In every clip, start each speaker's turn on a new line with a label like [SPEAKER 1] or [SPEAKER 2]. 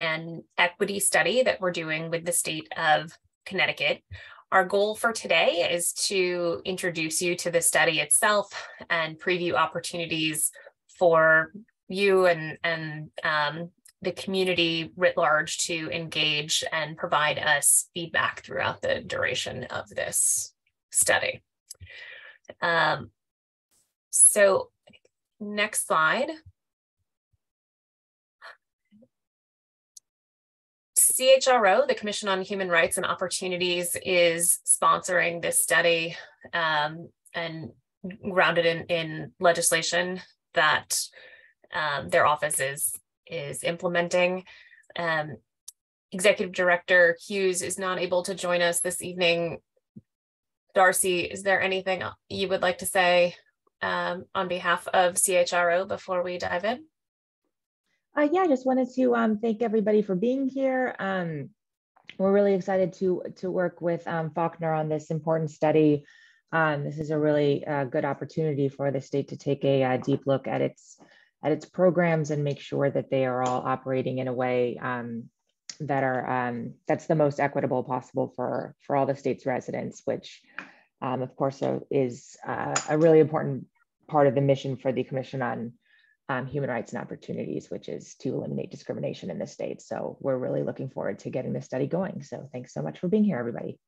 [SPEAKER 1] and equity study that we're doing with the state of Connecticut. Our goal for today is to introduce you to the study itself and preview opportunities for you and, and um, the community writ large to engage and provide us feedback throughout the duration of this study. Um, so next slide. CHRO, the Commission on Human Rights and Opportunities, is sponsoring this study um, and grounded in, in legislation that um, their office is, is implementing. Um, Executive Director Hughes is not able to join us this evening. Darcy, is there anything you would like to say um, on behalf of CHRO before we dive in?
[SPEAKER 2] Uh, yeah, I just wanted to um, thank everybody for being here. Um, we're really excited to to work with um, Faulkner on this important study. Um, this is a really uh, good opportunity for the state to take a, a, uh, deep look at its at its programs and make sure that they are all operating in a way um, that are um, that's the most equitable possible for for all the state's residents, which of course uh, is uh, a really important part of the mission for the Commission on um, human rights and opportunities, which is to eliminate discrimination in the state. So we're really looking forward to getting this study going. So thanks so much for being here, everybody.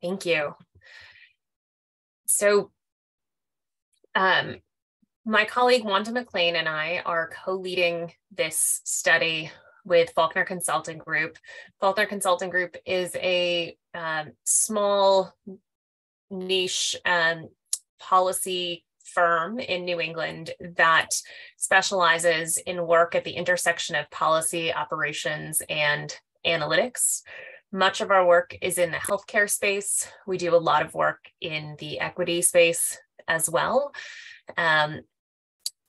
[SPEAKER 1] Thank you. So um, my colleague Wanda McLean and I are co-leading this study with Faulkner Consulting Group. Faulkner Consulting Group is a um, small niche um, policy firm in New England that specializes in work at the intersection of policy, operations, and analytics. Much of our work is in the healthcare space. We do a lot of work in the equity space as well. Um,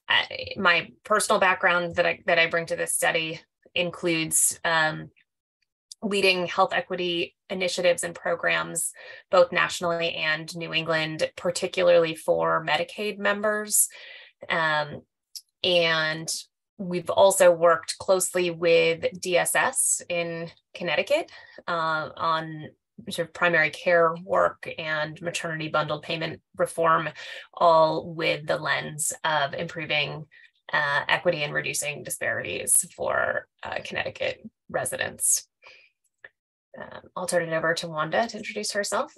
[SPEAKER 1] I, my personal background that I, that I bring to this study includes um, leading health equity initiatives and programs, both nationally and New England, particularly for Medicaid members. Um, and we've also worked closely with DSS in Connecticut uh, on sort of primary care work and maternity bundled payment reform, all with the lens of improving uh, equity and reducing disparities for uh, Connecticut residents. Um, I'll turn it over to Wanda to introduce herself.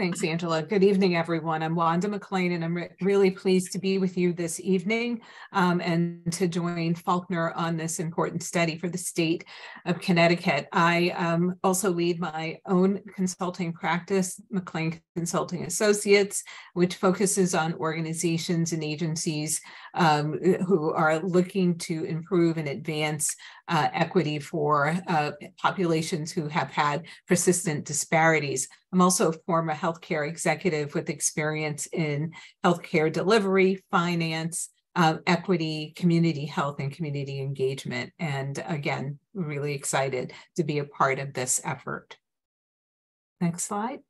[SPEAKER 3] Thanks, Angela. Good evening, everyone. I'm Wanda McLean, and I'm re really pleased to be with you this evening um, and to join Faulkner on this important study for the state of Connecticut. I um, also lead my own consulting practice, McLean Consulting Associates, which focuses on organizations and agencies um, who are looking to improve and advance uh, equity for uh, populations who have had persistent disparities. I'm also a former healthcare executive with experience in healthcare delivery, finance, uh, equity, community health, and community engagement. And again, really excited to be a part of this effort. Next slide.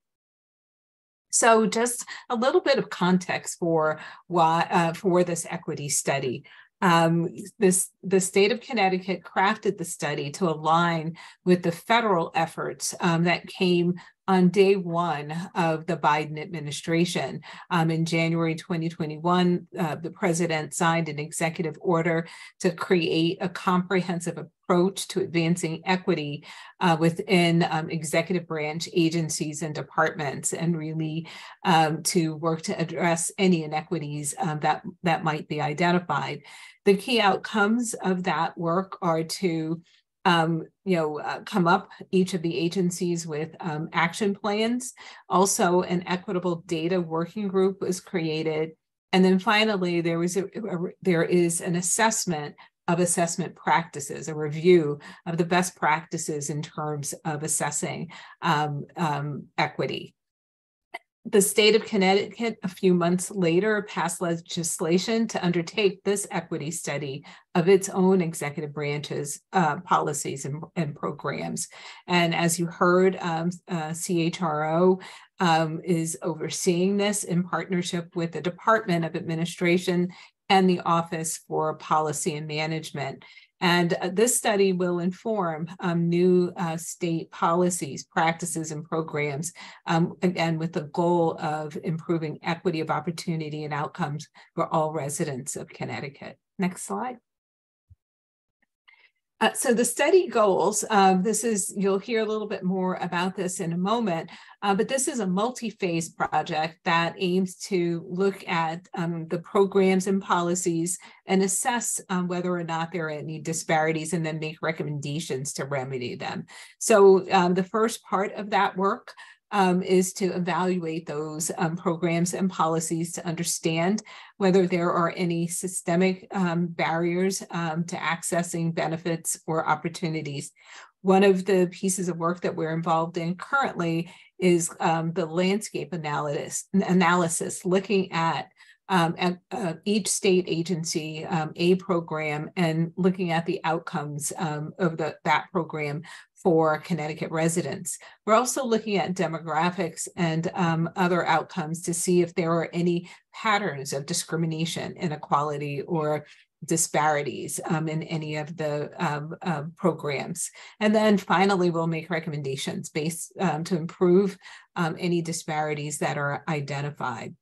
[SPEAKER 3] So just a little bit of context for why uh, for this equity study. Um, this the state of Connecticut crafted the study to align with the federal efforts um, that came on day one of the Biden administration. Um, in January 2021, uh, the president signed an executive order to create a comprehensive approach to advancing equity uh, within um, executive branch agencies and departments, and really um, to work to address any inequities um, that, that might be identified. The key outcomes of that work are to um, you know, uh, come up each of the agencies with um, action plans. Also, an equitable data working group was created, and then finally, there was a, a, there is an assessment of assessment practices, a review of the best practices in terms of assessing um, um equity the state of Connecticut, a few months later, passed legislation to undertake this equity study of its own executive branches, uh, policies, and, and, programs. And as you heard, um, uh, CHRO um, is overseeing this in partnership with the Department of Administration and the Office for Policy and Management. And uh, this study will inform um, new uh, state policies, practices, and programs, um, again, with the goal of improving equity of opportunity and outcomes for all residents of Connecticut. Next slide. Uh, so the study goals, uh, this is, you'll hear a little bit more about this in a moment, uh, but this is a multi-phase project that aims to look at um, the programs and policies and assess um, whether or not there are any disparities and then make recommendations to remedy them. So um, the first part of that work um, is to evaluate those um, programs and policies to understand whether there are any systemic um, barriers um, to accessing benefits or opportunities. One of the pieces of work that we're involved in currently is um, the landscape analysis, analysis looking at um, at uh, each state agency um, a program and looking at the outcomes um, of the, that program for Connecticut residents. We're also looking at demographics and um, other outcomes to see if there are any patterns of discrimination, inequality, or disparities um, in any of the um, uh, programs. And then finally, we'll make recommendations based um, to improve um, any disparities that are identified.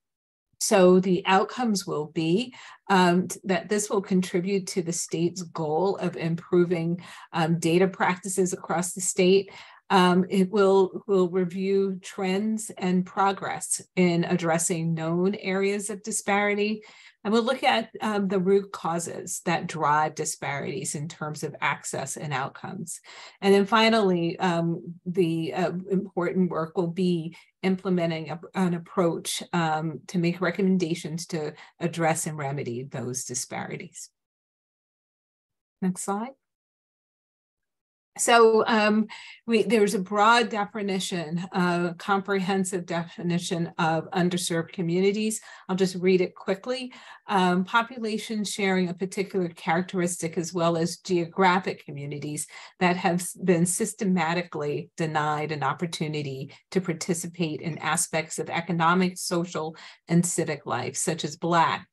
[SPEAKER 3] So the outcomes will be um, that this will contribute to the state's goal of improving um, data practices across the state. Um, it will, will review trends and progress in addressing known areas of disparity. And we'll look at um, the root causes that drive disparities in terms of access and outcomes. And then finally, um, the uh, important work will be implementing a, an approach um, to make recommendations to address and remedy those disparities. Next slide. So um, we, there's a broad definition, a comprehensive definition of underserved communities. I'll just read it quickly. Um, populations sharing a particular characteristic as well as geographic communities that have been systematically denied an opportunity to participate in aspects of economic, social, and civic life, such as Black,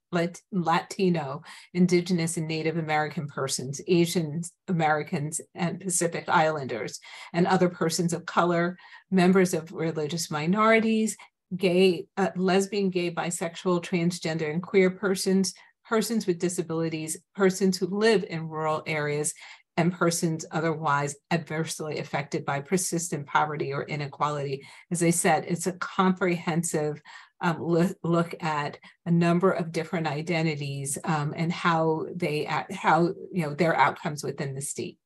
[SPEAKER 3] Latino, Indigenous and Native American persons, Asian Americans and Pacific Islanders, and other persons of color, members of religious minorities, gay, uh, lesbian, gay, bisexual, transgender, and queer persons, persons with disabilities, persons who live in rural areas, and persons otherwise adversely affected by persistent poverty or inequality. As I said, it's a comprehensive um, look, look at a number of different identities um, and how they how you know their outcomes within the state.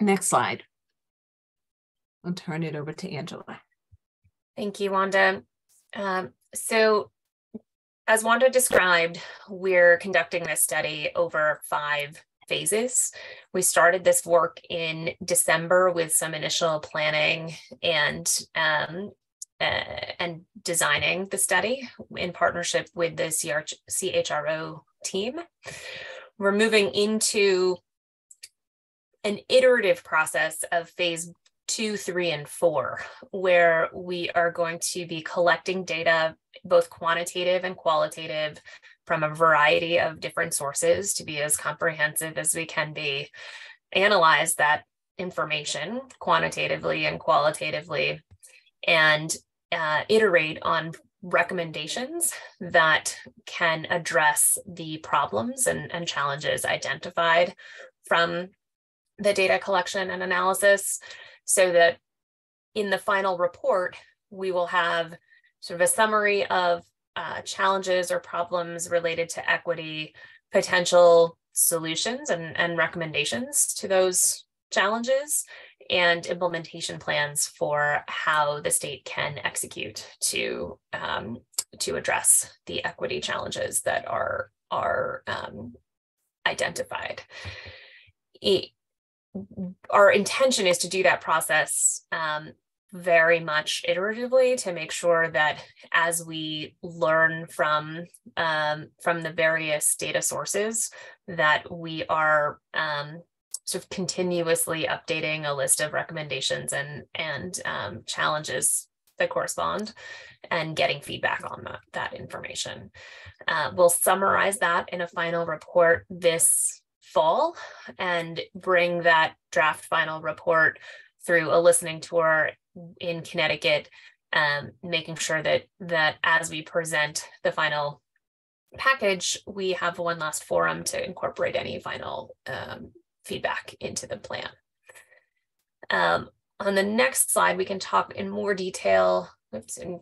[SPEAKER 3] Next slide. I'll turn it over to Angela.
[SPEAKER 1] Thank you, Wanda. Um, so as Wanda described, we're conducting this study over five phases. We started this work in December with some initial planning and um, Uh, and designing the study in partnership with the CR- CHRO team. We're moving into an iterative process of phase two, three, and four, where we are going to be collecting data, both quantitative and qualitative, from a variety of different sources to be as comprehensive as we can be, analyze that information quantitatively and qualitatively, and uh, iterate on recommendations that can address the problems and, and challenges identified from the data collection and analysis so that in the final report, we will have sort of a summary of uh, challenges or problems related to equity, potential solutions and, and recommendations to those challenges, and implementation plans for how the state can execute to um, to address the equity challenges that are are um, identified. It, our intention is to do that process um, very much iteratively to make sure that as we learn from um, from the various data sources that we are um, sort of continuously updating a list of recommendations and and um, challenges that correspond and getting feedback on that, that information. Uh, we'll summarize that in a final report this fall and bring that draft final report through a listening tour in Connecticut, um, making sure that that as we present the final package, we have one last forum to incorporate any final um, feedback into the plan. Um, on the next slide, we can talk in more detail. Oops, in,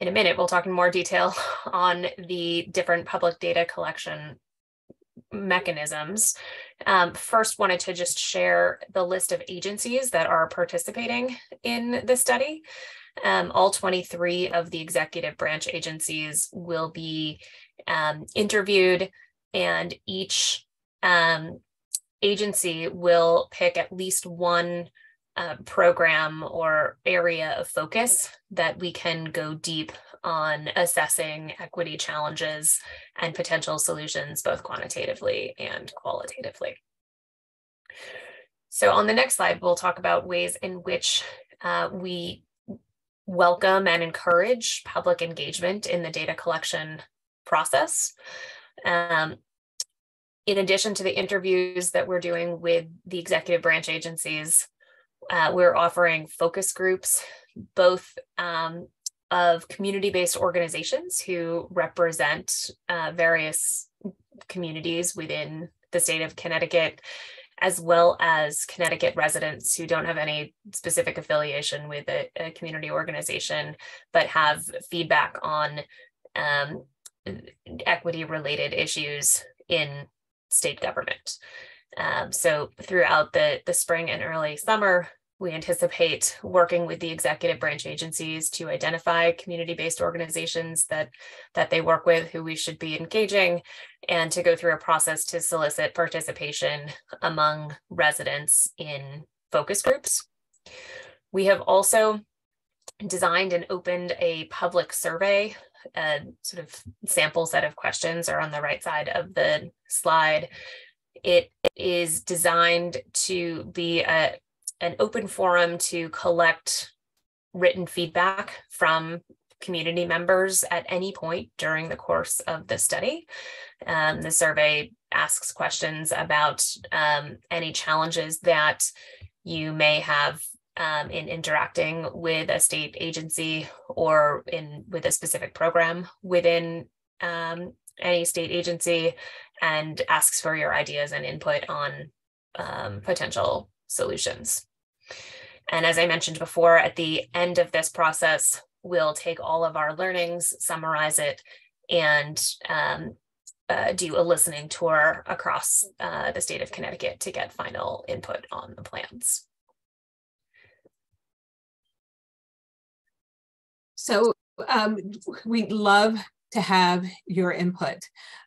[SPEAKER 1] in a minute, we'll talk in more detail on the different public data collection mechanisms. Um, first, wanted to just share the list of agencies that are participating in the study. Um, all 23 of the executive branch agencies will be um, interviewed, and each um, agency will pick at least one uh, program or area of focus that we can go deep on assessing equity challenges and potential solutions, both quantitatively and qualitatively. So on the next slide, we'll talk about ways in which uh, we welcome and encourage public engagement in the data collection process. Um, in addition to the interviews that we're doing with the executive branch agencies, uh, we're offering focus groups, both um, of community-based organizations who represent uh, various communities within the state of Connecticut, as well as Connecticut residents who don't have any specific affiliation with a, a community organization, but have feedback on um, equity related issues in state government. Um, so throughout the, the spring and early summer, we anticipate working with the executive branch agencies to identify community-based organizations that, that they work with who we should be engaging and to go through a process to solicit participation among residents in focus groups. We have also designed and opened a public survey a sort of sample set of questions are on the right side of the slide. It is designed to be a, an open forum to collect written feedback from community members at any point during the course of the study. Um, the survey asks questions about um, any challenges that you may have um, in interacting with a state agency or in with a specific program within um, any state agency and asks for your ideas and input on um, potential solutions. And as I mentioned before, at the end of this process, we'll take all of our learnings, summarize it, and um, uh, do a listening tour across uh, the state of Connecticut to get final input on the plans.
[SPEAKER 3] So um, we'd love to have your input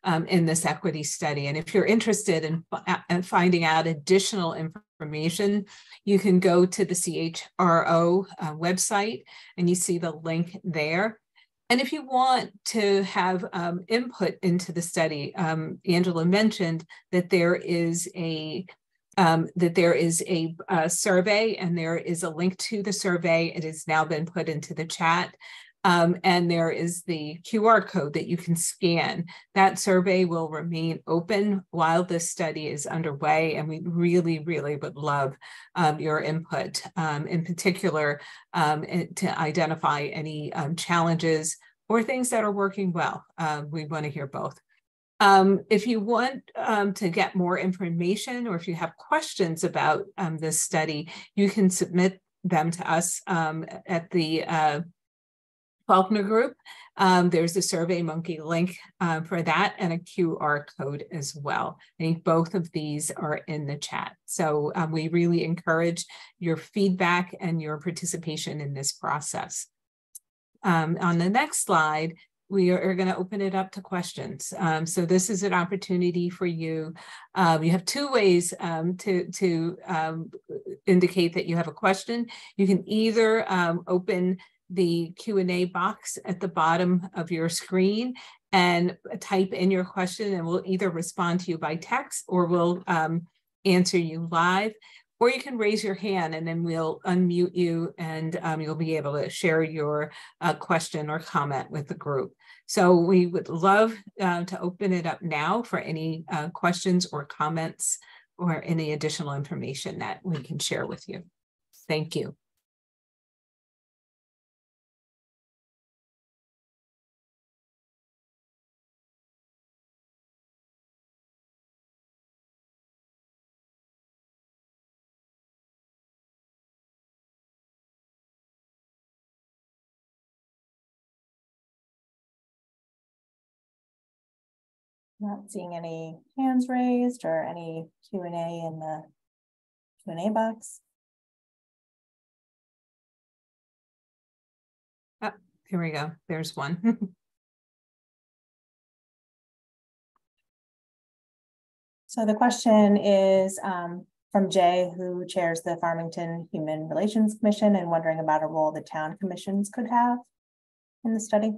[SPEAKER 3] um, in this equity study. And if you're interested in, in, finding out additional information, you can go to the CHRO uh, website and you see the link there. And if you want to have um, input into the study, um, Angela mentioned that there is a um, that there is a, a, survey and there is a link to the survey. It has now been put into the chat. Um, and there is the QR code that you can scan. That survey will remain open while this study is underway, and we really, really would love um, your input, um, in particular um, to identify any um, challenges or things that are working well. Uh, we want to hear both. Um, if you want um, to get more information or if you have questions about um, this study, you can submit them to us um, at the uh, Faulkner Group. Um, there's a SurveyMonkey link uh, for that and a QR code as well. I think both of these are in the chat. So um, we really encourage your feedback and your participation in this process. Um, on the next slide, we are, going to open it up to questions. Um, so this is an opportunity for you. Um, you have two ways um, to, to um, indicate that you have a question. You can either um, open the Q&A box at the bottom of your screen and type in your question and we'll either respond to you by text or we'll um, answer you live. or you can raise your hand and then we'll unmute you and um, you'll be able to share your uh, question or comment with the group. So we would love uh, to open it up now for any uh, questions or comments or any additional information that we can share with you. Thank you.
[SPEAKER 4] Not seeing any hands raised or any Q and A in the Q and A box.
[SPEAKER 3] Oh, here we go. There's one.
[SPEAKER 4] so the question is um, from Jay, who chairs the Farmington Human Relations Commission and wondering about a role the town commissions could have in the study.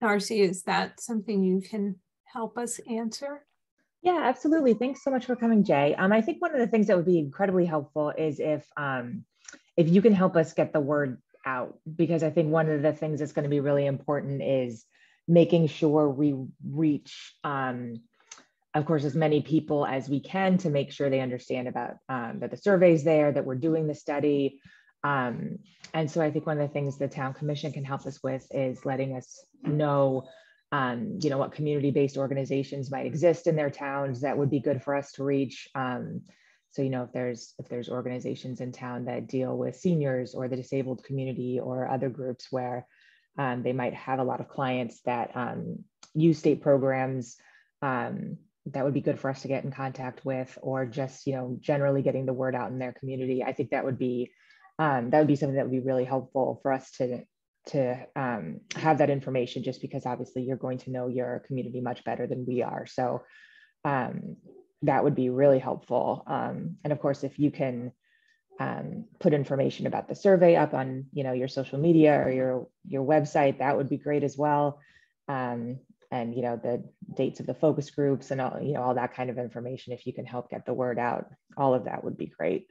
[SPEAKER 3] Darcy, is that something you can help us answer?
[SPEAKER 2] Yeah, absolutely. Thanks so much for coming, Jay. Um, I think one of the things that would be incredibly helpful is if um, if you can help us get the word out, because I think one of the things that's going to be really important is making sure we reach, um, of course, as many people as we can to make sure they understand about um, that the survey's there, that we're doing the study, um, and so I think one of the things the town commission can help us with is letting us know, um, you know, what community-based organizations might exist in their towns that would be good for us to reach. Um, so, you know, if there's if there's organizations in town that deal with seniors or the disabled community or other groups where um, they might have a lot of clients that um, use state programs, um, that would be good for us to get in contact with, or just, you know, generally getting the word out in their community. I think that would be um, that would be something that would be really helpful for us to to um, have that information just because obviously you're going to know your community much better than we are. So um, that would be really helpful. Um, and of course if you can um, put information about the survey up on you know your social media or your your website that would be great as well. Um, and you know the dates of the focus groups and all you know all that kind of information if you can help get the word out all of that would be great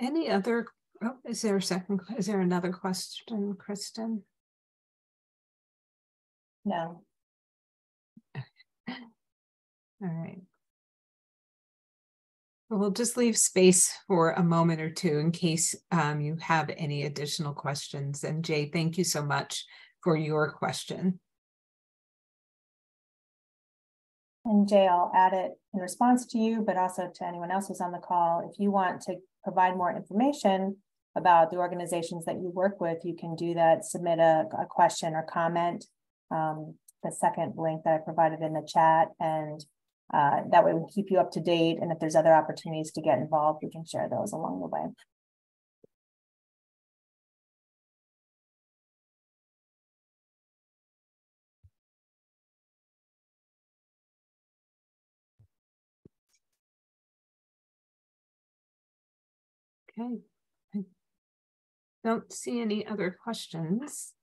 [SPEAKER 3] Any other, oh, is there a second, is there another question, Kristen?
[SPEAKER 4] No.
[SPEAKER 3] All right. We'll just leave space for a moment or two in case um, you have any additional questions. And Jay, thank you so much for your question.
[SPEAKER 4] And Jay, I'll add it in response to you, but also to anyone else who's on the call. If you want to provide more information about the organizations that you work with, you can do that, submit a, a question or comment. Um, the second link that I provided in the chat, and uh, that way we keep you up to date. And if there's other opportunities to get involved, we can share those along the way.
[SPEAKER 3] Okay. I don't see any other questions.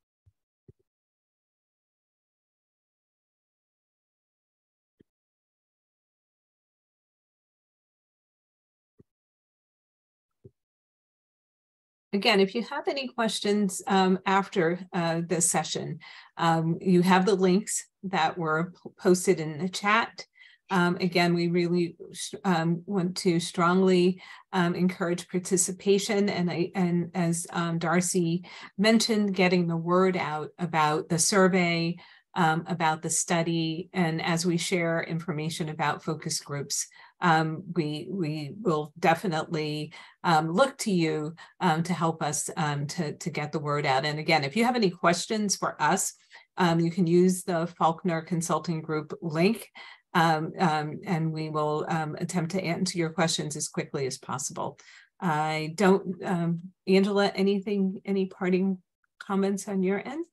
[SPEAKER 3] Again, if you have any questions um, after uh, session, um, you have the links that were posted in the chat. Um, again, we really um, want to strongly um, encourage participation and, I, and as um, Darcy mentioned, getting the word out about the survey, um, about the study, and as we share information about focus groups, um, we, we will definitely look to you to help us to, to get the word out. And again, if you have any questions for us, you can use the Faulkner Consulting Group link um, um, and we will um, attempt to answer your questions as quickly as possible. I don't, um, Angela, anything, any parting comments on your end?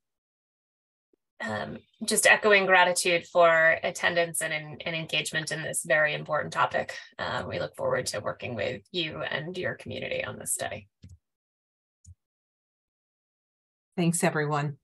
[SPEAKER 1] um, just echoing gratitude for attendance and, and engagement in this very important topic. Uh, we look forward to working with you and your community on this study.
[SPEAKER 3] Thanks, everyone.